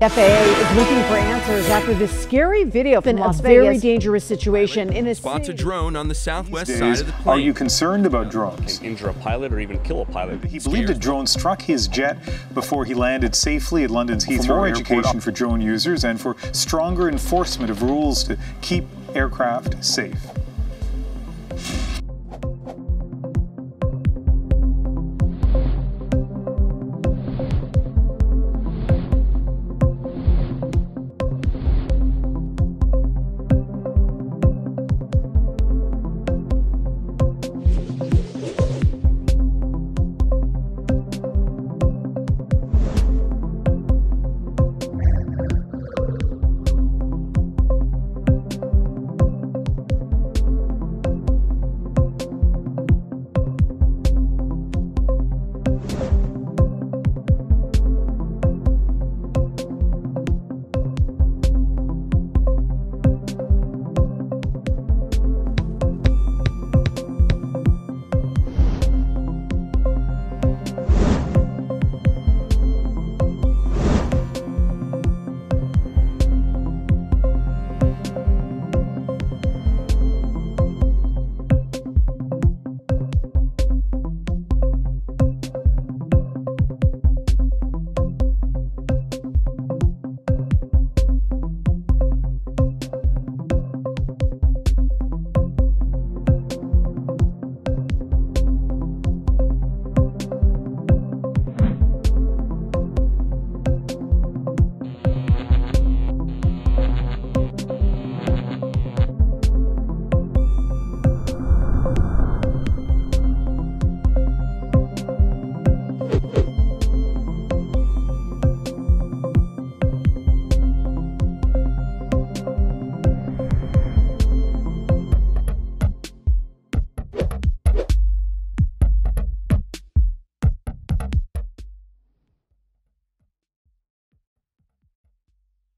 FAA is looking for answers after this scary video from Las Vegas. very dangerous situation in a spots a drone on the southwest days, side of the plane. Are you concerned about drones? Injure a pilot or even kill a pilot. He believed a drone struck his jet before he landed safely at London's Heathrow. For more education for drone users and for stronger enforcement of rules to keep aircraft safe.